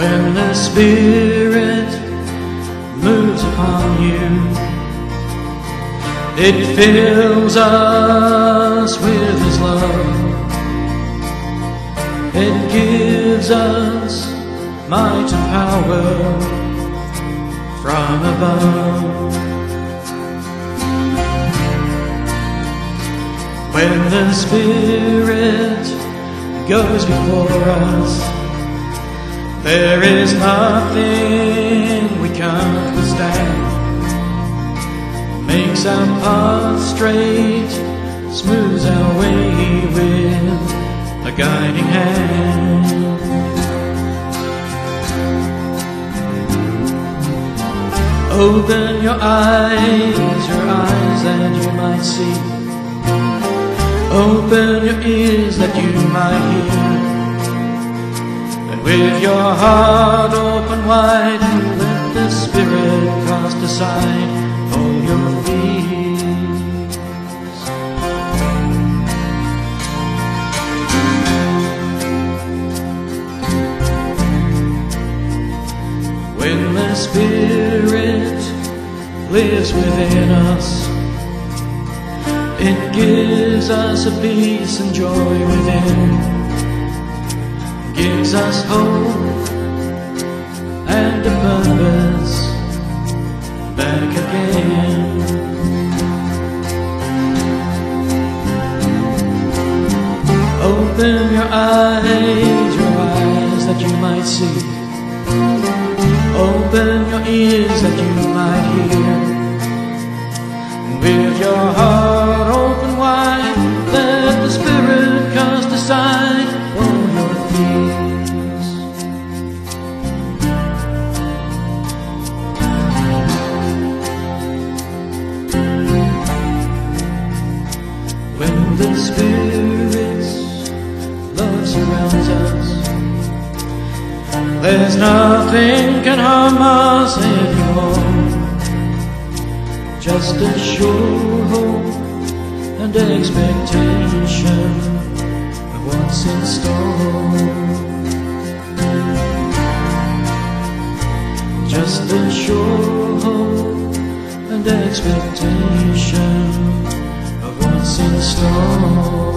the Spirit moves upon you, it fills us with His love. It gives us might and power from above. When the Spirit goes before us, there is nothing we can't withstand. Makes our path straight, smooths our way with a guiding hand. Open your eyes, your eyes that you might see. Open your ears that you might hear. With your heart open wide, and let the Spirit cast aside all your fears. When the Spirit lives within us, it gives us a peace and joy gives us hope and a purpose back again. Open your eyes, your eyes that you might see. Open your ears that you might hear. And with your heart Spirit's love surrounds us, there's nothing can harm us anymore. Just a sure hope and expectation of what's in store. Just a sure hope and expectation stone.